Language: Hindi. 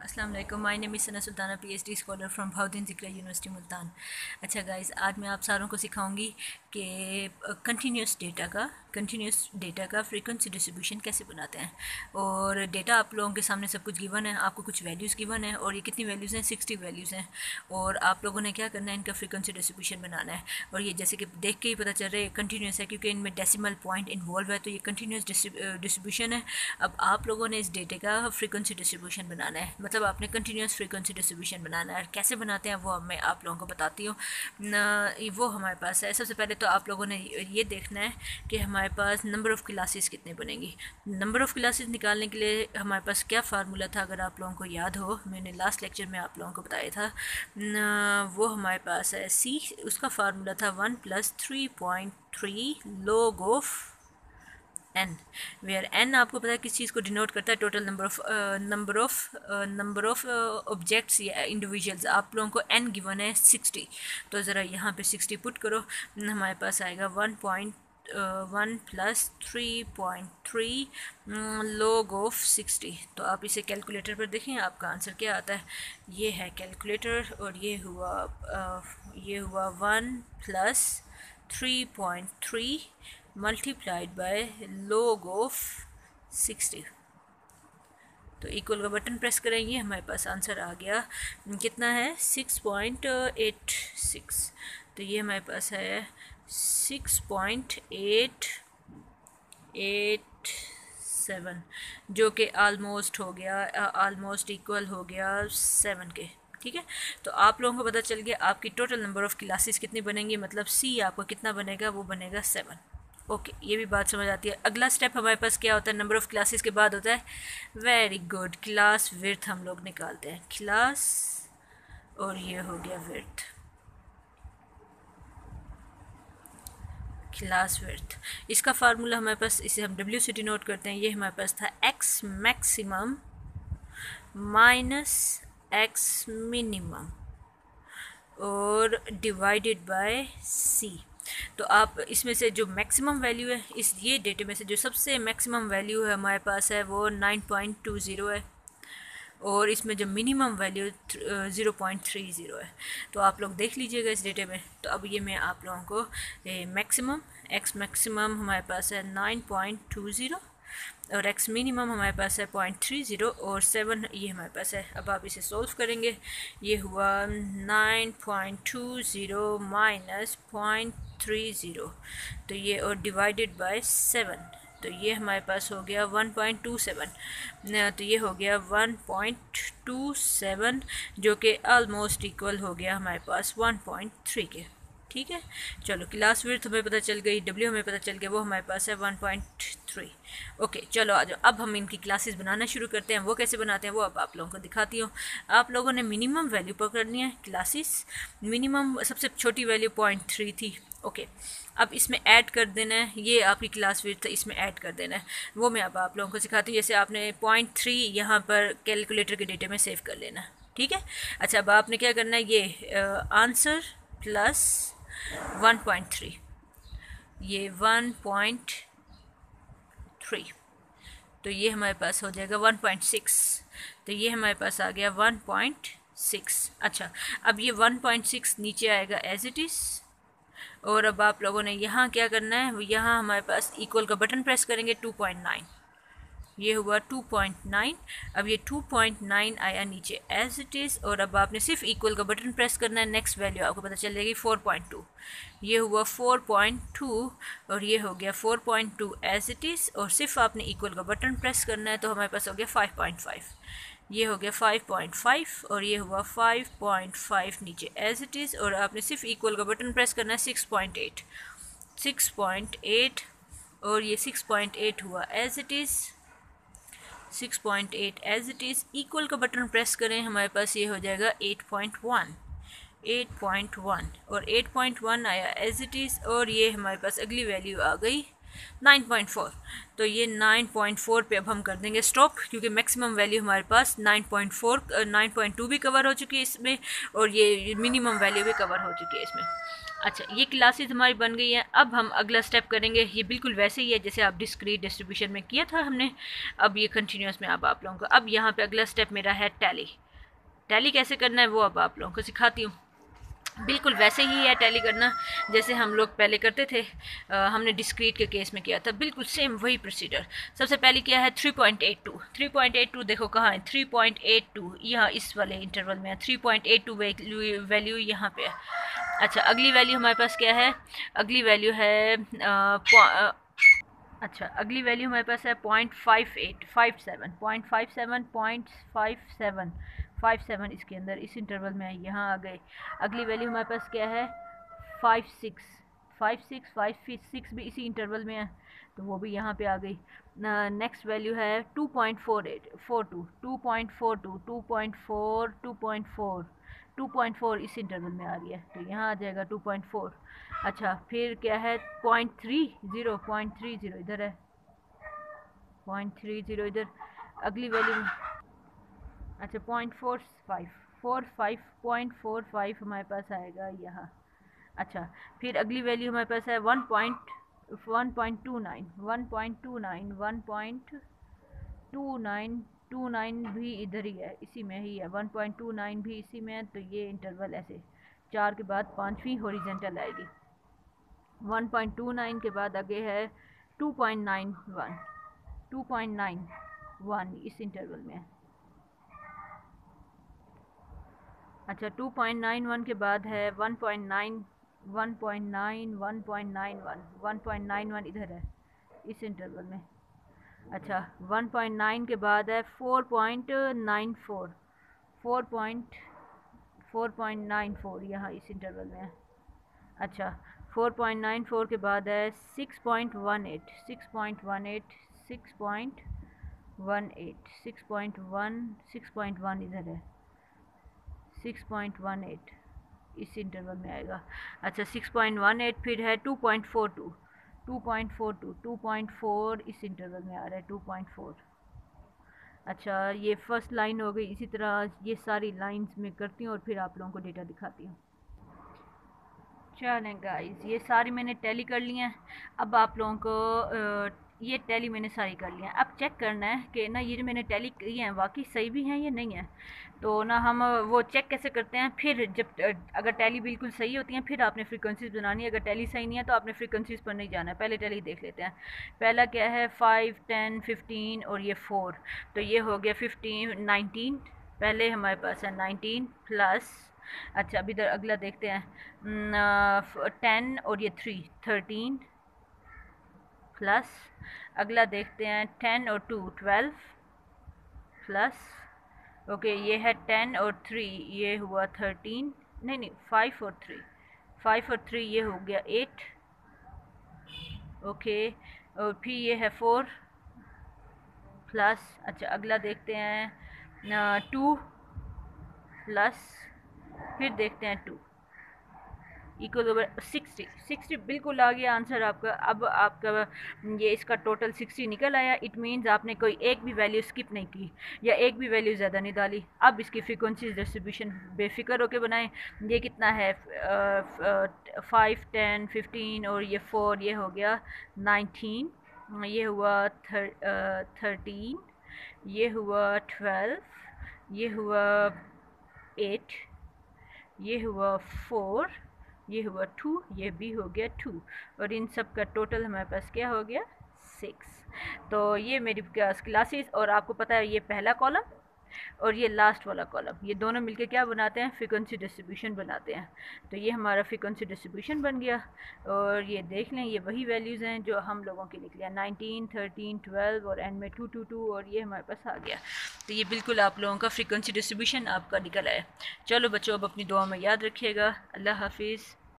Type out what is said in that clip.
अस्सलाम वालेकुम my name Sana Sultana D scholar from Bahauddin Zakariya university Multan अच्छा गाइस आज मैं आप सारों को सिखाऊँगी कि कंटिन्यूस डेटा का कंटिन्यूस डेटा का फ्रीक्वेंसी डिस्ट्रीब्यूशन कैसे बनाते हैं? और डेटा आप लोगों के सामने सब कुछ गिवन है, आपको कुछ वैल्यूज़ गिवन है, और ये कितनी वैल्यूज़ हैं? सिक्सटी वैल्यूज़ हैं। और आप लोगों ने क्या करना है? इनका फ्रीक्वेंसी डिस्ट्रीब्यूशन बनाना है। और ये जैसे कि देख के ही पता चल रहा है कंटिन्यूस है, क्योंकि इनमें डेसिमल पॉइंट इन्वॉल्व है तो ये कंटिन्यूस डिस्ट्रीब्यूशन है। अब आप लोगों ने इस डेटे का फ्रीक्वेंसी डिस्ट्रीब्यूशन बनाना है। मतलब आपने कंटिन्यूस फ्रीक्वेंसी डिस्ट्रीब्यूशन बनाना है। और कैसे बनाते हैं, वो मैं आप लोगों को बताती हूँ। वो हमारे पास है। सबसे पहले तो आप लोगों ने ये देखना है कि हमारे पास नंबर ऑफ़ क्लासेस कितने बनेंगी। नंबर ऑफ़ क्लासेस निकालने के लिए हमारे पास क्या फार्मूला था अगर आप लोगों को याद हो? मैंने लास्ट लेक्चर में आप लोगों को बताया था। वो हमारे पास है सी उसका फार्मूला था one plus three point three log of n where n आपको पता है किस चीज़ को डिनोट करता है? Total number of number of number of objects या इंडिविजुअल्स आप लोगों को एन गिवन है सिक्सटी तो ज़रा यहाँ पे सिक्सटी पुट करो. हमारे पास आएगा one point one plus three point three log of sixty तो आप इसे कैलकुलेटर पर देखें आपका आंसर क्या आता है? ये है कैलकुलेटर और ये हुआ uh, ये हुआ one plus three point three multiplied by log of sixty तो इक्वल का बटन प्रेस करेंगे, हमारे पास आंसर आ गया। कितना है? सिक्स पॉइंट एट सिक्स तो ये हमारे पास है six point eight eight seven जो कि आलमोस्ट हो गया आलमोस्ट इक्वल हो गया सेवन के। ठीक है? तो आप लोगों को पता चल गया, आपकी टोटल नंबर ऑफ़ क्लासेस कितनी बनेंगी? मतलब सी आपको कितना बनेगा? वो बनेगा सेवन ओके, ये भी बात समझ आती है। अगला स्टेप हमारे पास क्या होता है? नंबर ऑफ़ क्लासेस के बाद होता है। वेरी गुड क्लास विर्थ हम लोग निकालते हैं। क्लास और ये हो गया विर्थ क्लास विर्थ इसका फार्मूला हमारे पास, इसे हम डब्ल्यू सी टी नोट करते हैं। ये हमारे पास था X maximum minus X minimum और डिवाइडेड बाय सी तो आप इसमें से जो मैक्सिमम वैल्यू है, इस ये डेटे में से जो सबसे मैक्सिमम वैल्यू है हमारे पास है, वो नाइन पॉइंट टू ज़ीरो है। और इसमें जो minimum value zero point three zero है। तो आप लोग देख लीजिएगा इस डेटे में। तो अब ये मैं आप लोगों को मैक्सिमम एक्स मैक्सिमम हमारे पास है नाइन पॉइंट टू ज़ीरो और एक्स मिनिमम हमारे पास है पॉइंट थ्री ज़ीरो और सेवन ये हमारे पास है। अब आप इसे सोल्व करेंगे। ये हुआ nine point two zero minus point three zero तो ये और डिवाइडेड बाय सेवन तो ये हमारे पास हो गया वन पॉइंट टू सेवन तो ये हो गया वन पॉइंट टू सेवन जो कि आलमोस्ट इक्वल हो गया हमारे पास वन पॉइंट थ्री के। ठीक है? चलो क्लास विर्थ हमें पता चल गई डब्ल्यू हमें पता चल गया, वो हमारे पास है वन पॉइंट थ्री ओके चलो आ जाओ अब हम इनकी क्लासेस बनाना शुरू करते हैं। वो कैसे बनाते हैं, वो अब आप लोगों को दिखाती हूँ। आप लोगों ने मिनिमम वैल्यू पकड़नी है क्लासेस मिनिमम सबसे छोटी वैल्यू पॉइंट थ्री थी। ओके अब इसमें ऐड कर देना है। ये आपकी क्लास विर्थ इसमें ऐड कर देना है। वो मैं अब आप लोगों को सिखाती हूँ। जैसे आपने पॉइंट थ्री यहाँ पर कैलकुलेटर के डेटे में सेव कर लेना ठीक है? अच्छा अब आपने क्या करना है? ये answer plus one point three ये वन पॉइंट थ्री तो ये हमारे पास हो जाएगा वन पॉइंट सिक्स तो ये हमारे पास आ गया वन पॉइंट सिक्स अच्छा अब ये वन पॉइंट सिक्स नीचे आएगा एज इट इज़ और अब आप लोगों ने यहाँ क्या करना है? यहाँ हमारे पास इक्वल का बटन प्रेस करेंगे टू पॉइंट नाइन ये हुआ 2.9 अब ये 2.9 आया नीचे एज इट इज़ और अब आपने सिर्फ़ इक्वल का बटन प्रेस करना है नेक्स्ट वैल्यू आपको पता चलेगी 4.2 ये हुआ 4.2 और ये हो गया 4.2 एज इट इज़ और सिर्फ़ आपने इक्वल का बटन प्रेस करना है तो हमारे पास हो गया 5.5 ये हो गया 5.5 और ये हुआ 5.5 नीचे एज इट इज़ और आपने सिर्फ़ इक्वल का बटन प्रेस करना है 6.8 6.8 और ये 6.8 हुआ as it is 6.8 as it is equal का बटन प्रेस करें, हमारे पास ये हो जाएगा 8.1 8.1 और 8.1 आया एज इट इज़ और ये हमारे पास अगली वैल्यू आ गई। 9.4 तो ये नाइन पॉइंट फोर पर अब हम कर देंगे स्टॉप, क्योंकि मैक्सिमम वैल्यू हमारे पास 9.4 9.2 भी कवर हो चुकी है इसमें, और ये मिनिमम वैल्यू भी कवर हो चुकी है इसमें। अच्छा ये क्लासेस हमारी बन गई हैं। अब हम अगला स्टेप करेंगे। ये बिल्कुल वैसे ही है जैसे आप डिस्क्रीट डिस्ट्रीब्यूशन में किया था हमने। अब ये कंटिन्यूस में अब आप लोगों को अब यहाँ पे अगला स्टेप मेरा है टैली टैली कैसे करना है वो अब आप लोगों को सिखाती हूँ। बिल्कुल वैसे ही है टैली करना जैसे हम लोग पहले करते थे आ, हमने डिस्क्रीट के केस में किया था बिल्कुल सेम वही प्रोसीजर सबसे पहले क्या है 3.82 3.82 देखो कहाँ है 3.82 यहाँ इस वाले इंटरवल में है 3.82 वैल्यू वैल्यू यहाँ पे है। अच्छा अगली वैल्यू हमारे पास क्या है? अगली वैल्यू है आ, अच्छा अगली वैल्यू हमारे पास है point five eight five seven point five seven point five seven five seven इसके अंदर, इस इंटरवल में यहाँ आ गए। अगली वैल्यू हमारे पास क्या है? Five six five six five six भी इसी इंटरवल में है तो वो भी यहाँ पे आ गई। नेक्स्ट वैल्यू है two point four eight four two two point four two two point four two point four two point four इस इंटरवल में आ गया तो यहाँ आ जाएगा टू पॉइंट फोर अच्छा फिर क्या है? Point three zero point three zero इधर है। पॉइंट थ्री ज़ीरो इधर। अगली वैल्यू अच्छा point four five four five point four five हमारे पास आएगा यहाँ। अच्छा फिर अगली वैल्यू हमारे पास है one point one point two nine one point two nine one point two nine two nine भी इधर ही है, इसी में ही है। वन पॉइंट टू नाइन भी इसी में है तो ये इंटरवल ऐसे। चार के बाद पाँचवीं हॉरिजेंटल आएगी। वन पॉइंट टू नाइन के बाद आगे है two point nine one two point nine one इस इंटरवल में है। अच्छा टू पॉइंट नाइन वन के बाद है one point nine one point nine one point nine one one point nine one इधर है, इस इंटरवल में। अच्छा 1.9 के बाद है 4.94 4.4.94 यहाँ इस इंटरवल में है। अच्छा 4.94 के बाद है 6.18 6.18 6.18 6.1 6.1 इधर है। 6.18 इस इंटरवल में आएगा। अच्छा 6.18 फिर है 2.42 2.42 2.4 इस इंटरवल में आ रहा है 2.4 अच्छा ये फ़र्स्ट लाइन हो गई। इसी तरह ये सारी लाइंस में करती हूँ और फिर आप लोगों को डेटा दिखाती हूँ। चलें गाइस ये सारी मैंने टैली कर ली हैं। अब आप लोगों को ये टैली मैंने सारी कर लिया अब चेक करना है कि ना ये जो मैंने टैली की हैं, वाकई सही भी हैं या नहीं है? तो ना हम वो चेक कैसे करते हैं? फिर जब अगर टैली बिल्कुल सही होती हैं, फिर आपने फ्रीक्वेंसीज बनानी है। अगर टैली सही नहीं है तो आपने फ्रीक्वेंसीज पर नहीं जाना है। पहले टैली देख लेते हैं। पहला क्या है? फाइव टेन फिफ्टीन और ये फोर तो ये हो गया फिफ्टीन नाइनटीन पहले हमारे पास है नाइनटीन प्लस अच्छा अभी इधर अगला देखते हैं। टेन और ये थ्री थर्टीन प्लस अगला देखते हैं टेन और टू ट्वेल्व प्लस ओके ये है टेन और थ्री ये हुआ थर्टीन नहीं नहीं फाइव और थ्री फाइव और थ्री ये हो गया एट ओके और फिर ये है फोर प्लस अच्छा अगला देखते हैं टू प्लस फिर देखते हैं two equal over sixty sixty बिल्कुल आ गया आंसर आपका। अब आपका ये इसका टोटल सिक्सटी निकल आया। इट मीन्स आपने कोई एक भी वैल्यू स्किप नहीं की या एक भी वैल्यू ज़्यादा नहीं डाली। अब इसकी फ्रिक्वेंसी डिस्ट्रीब्यूशन बेफिक्र होकर बनाएँ। ये कितना है? फाइव टेन फिफ्टीन और ये फोर ये हो गया नाइनटीन ये हुआ थर्टीन ये हुआ ट्वेल्व ये हुआ एट ये हुआ फोर ये हुआ टू ये भी हो गया टू और इन सब का टोटल हमारे पास क्या हो गया? सिक्स तो ये मेरी क्लासेस और आपको पता है ये पहला कॉलम और ये लास्ट वाला कॉलम ये दोनों मिलके क्या बनाते हैं? फ्रिक्वेंसी डिस्ट्रीब्यूशन बनाते हैं। तो ये हमारा फ्रिक्वेंसी डिस्ट्रीब्यूशन बन गया। और ये देख लें, ये वही वैल्यूज़ हैं जो हम लोगों के निकले नाइनटीन थर्टीन ट्वेल्व और एंड में टू टू टू और ये हमारे पास आ गया। तो ये बिल्कुल आप लोगों का फ्रिक्वेंसी डिस्ट्रीब्यूशन आपका निकल आया चलो बच्चों, अब अपनी दुआ में याद रखिएगा। अल्लाह हाफिज़।